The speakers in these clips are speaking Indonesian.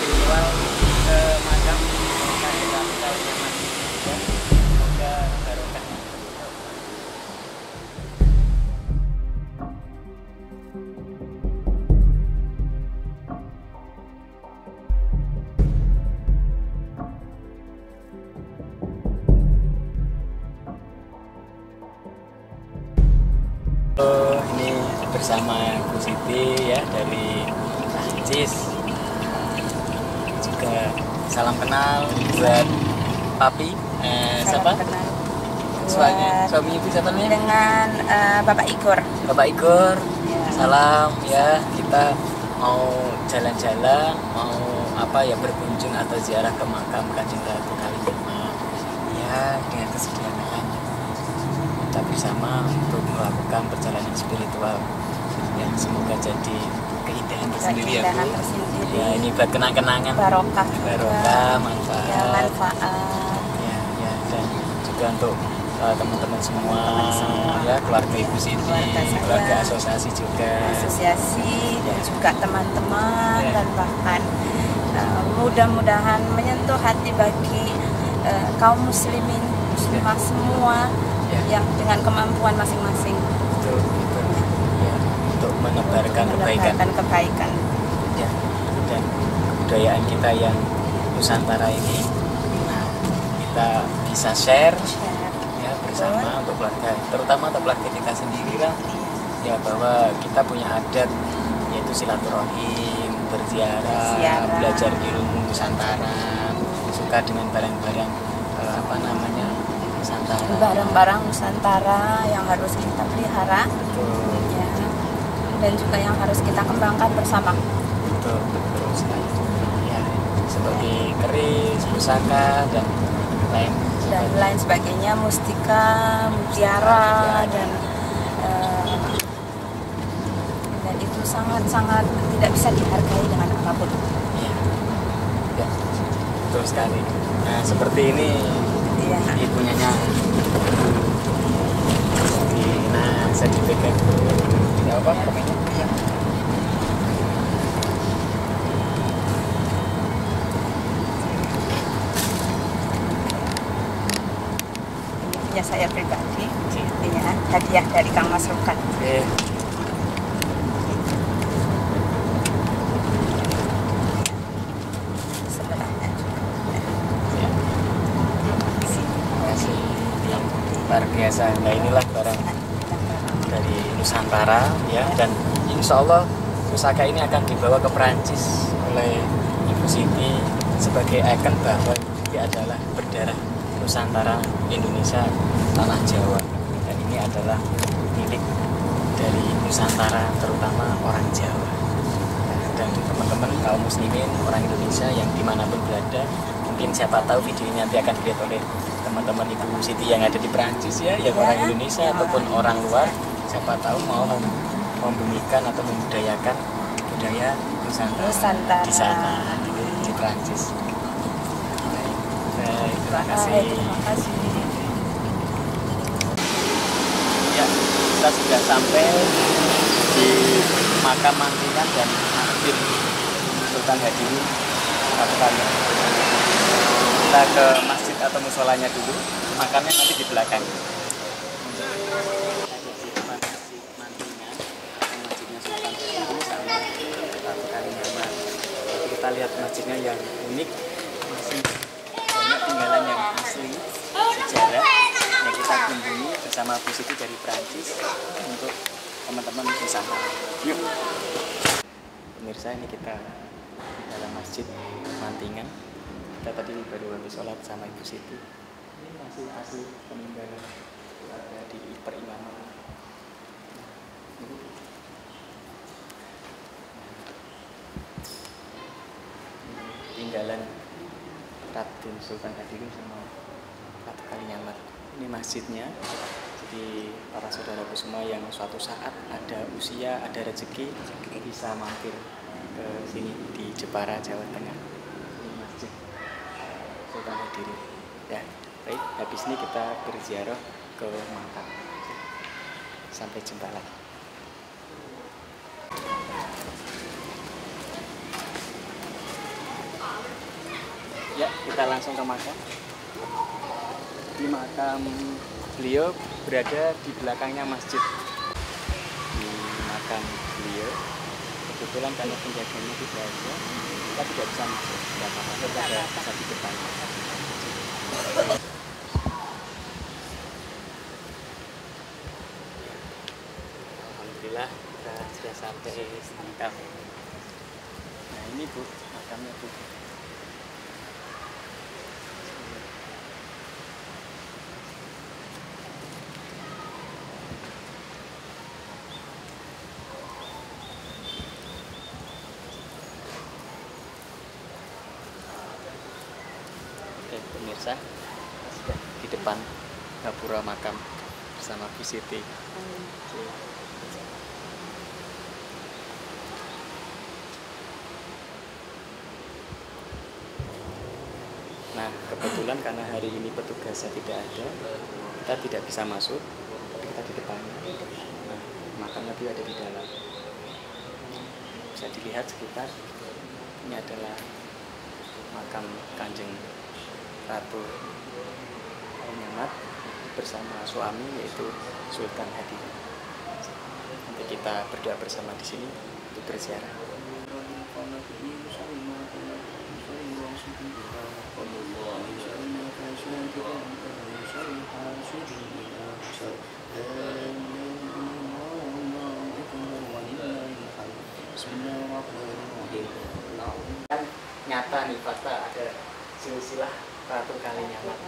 dijual ke macam masih eh, ini bersama Bu Siti ya dari Prancis juga salam kenal buat Papi eh, siapa? kenal suami suami ibu siapa namanya? dengan eh, Bapak Igor. Bapak Igor. Ya. salam ya. Kita mau jalan-jalan mau apa ya berkunjung atau ziarah ke makam Kanjeng Ratu Kalijaman ya dengan kesederhanaan kita bersama untuk melakukan perjalanan spiritual. Ya semoga jadi keindahan tersendiri ya Bu tersendiri. ya ini buat kenang-kenangan Barokah barokah manfaat Ya, manfaat. ya ya dan juga untuk uh, teman-teman semua, Teman-teman semua. ya keluarga ibu Siti Keluarga keluarga asosiasi juga asosiasi dan Ya. juga teman-teman Ya. dan bahkan uh, mudah-mudahan menyentuh hati bagi uh, kaum muslimin muslimah semua Ya. yang dengan kemampuan masing-masing betul betul ya untuk menebarkan kebaikan. Kebaikan. ya dan kebudayaan kita yang Nusantara ini nah, kita bisa share Share. ya bersama untuk keluarga terutama untuk keluarga kita sendiri lah ya bahwa kita punya adat yaitu silaturahim berziarah, Berziarah. belajar ilmu Nusantara suka dengan barang-barang eh, apa namanya Nusantara. Barang-barang Nusantara yang harus kita pelihara. Betul. Ya dan juga yang harus kita kembangkan bersama. Betul betul sekali. Ya seperti keris pusaka dan lain dan sebagainya. lain sebagainya mustika mutiara dan eh, dan itu sangat-sangat tidak bisa dihargai dengan apa pun. Ya. ya betul sekali. Nah seperti ini ya ibunya apa ini punya saya pribadi ya hadiah dari Kang Mas Rukan. Yang luar biasa. Nah inilah barang dari Nusantara ya. Dan insya Allah pusaka ini akan dibawa ke Perancis oleh Ibu Siti sebagai ikon bahwa ini adalah berdarah Nusantara Indonesia tanah Jawa. Dan ini adalah milik dari Nusantara terutama orang Jawa. Dan teman-teman kaum muslimin orang Indonesia yang di mana pun berada mungkin siapa tahu video ini nanti akan dilihat oleh teman-teman Ibu Siti yang ada di Perancis ya yang Ya. orang Indonesia ataupun orang luar siapa tahu mau mem- membumikan atau membudayakan budaya Nusantara, Nusantara. di sana di, di Perancis. Baik, baik terima kasih. Baik, terima kasih. Ya kita sudah sampai di makam Mantingan dan Masjid Sultan Hadirin satu kali kita ke masjid atau musolanya dulu. Makamnya nanti di belakang Ada di depan Masjid Mantingan, masjidnya Sultan Hadirin sama Ratu Kalijaman. Jadi kita lihat masjidnya yang unik masih banyak tinggalan yang asli sejarah yang kita kunjungi bersama Bu Siti dari Prancis untuk teman-teman bersama. Yuk. Pemirsa ini kita di dalam masjid Mantingan. Kita tadi baru habis sholat sama Ibu Siti. Ini masih asli peninggalan ada di perimaman. Ini tinggalan Raden Sultan Hadirin sama Ratu Kalinyamat. Ini masjidnya. Jadi para saudaraku semua yang suatu saat ada usia, ada rezeki bisa mampir ke sini di Jepara, Jawa Tengah. Ini masjid Sultan Hadirin. Ya, baik. Habis ini kita berziarah ke makam. Sampai jumpa lagi. Ya, kita langsung ke makam. Di makam beliau berada di belakangnya masjid. Di makam beliau, kebetulan karena penjaganya tidak ada, kita tidak bisa masuk. Tidak apa-apa, kita ada bisa di. Alhamdulillah kita Oke, mantap. Nah ini bu, makamnya bu. Oke pemirsa, di depan gapura makam bersama Bu. Nah, kebetulan karena hari ini petugasnya tidak ada, kita tidak bisa masuk, tapi kita di depannya. Nah, makamnya beliau ada di dalam. Bisa dilihat sekitar, ini adalah makam Kanjeng Ratu Nyamat bersama suami yaitu Sultan Hadi. Nanti kita berdoa bersama di sini untuk berziarah. Kan nyata nih fakta ada silsilah Ratu Kalinyamat.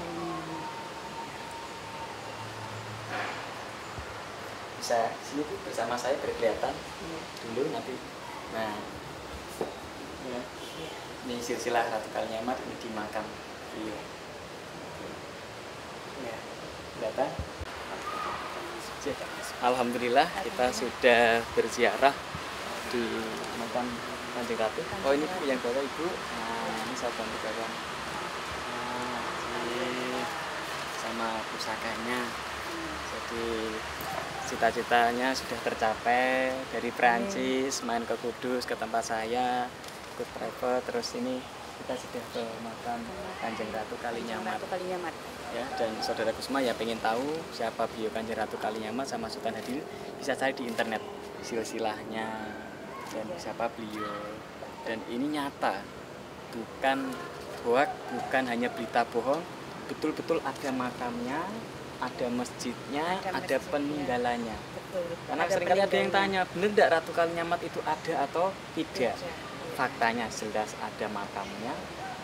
Bisa sini tuh bersama saya berkelihatan dulu nanti. Nah, ya. ini silsilah Ratu Kalinyamat ini di makam beliau. Ya, kelihatan. Alhamdulillah kita sudah berziarah di makam Kanjeng Ratu. Oh ini yang bawa Ibu. Nah, ini saya bantu sama pusakanya. Jadi cita-citanya sudah tercapai dari Prancis main ke Kudus ke tempat saya ikut private terus ini kita sudah ke makam Kanjeng Ratu Kalinyamat Ratu Kalinyamat. ya dan saudara Kusma ya pengen tahu siapa beliau Kanjeng Ratu Kalinyamat sama Sultan Hadir bisa cari di internet silsilahnya dan siapa beliau dan ini nyata bukan hoak bukan hanya berita bohong betul-betul ada makamnya ada masjidnya Ada ada, peninggalannya Betul. karena Ada sering kali ada yang tanya bener tidak Ratu Kalinyamat itu ada atau tidak Tidak. faktanya jelas ada makamnya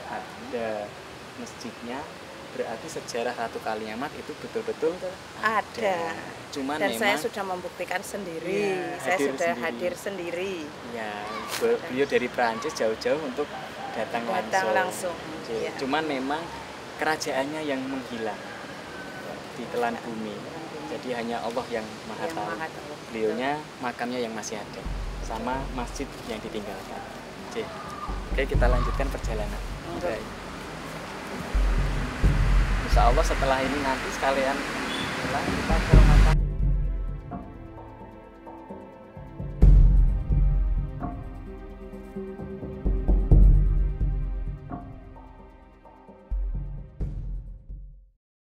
ada masjidnya berarti sejarah Ratu Kalinyamat itu betul-betul Ada. cuman Dan saya memang sudah membuktikan sendiri. Iya, saya sudah sendiri. hadir sendiri. ya be- beliau dari Perancis jauh-jauh untuk datang, Datang langsung. Oke, Iya. cuman memang kerajaannya yang menghilang di telan bumi jadi hanya Allah yang maha Yang tahu Maha Tahu. beliaunya makamnya yang masih ada sama masjid yang ditinggalkan Oke, Oke kita lanjutkan perjalanan. Baik. Insya Allah setelah ini nanti sekalian kita ke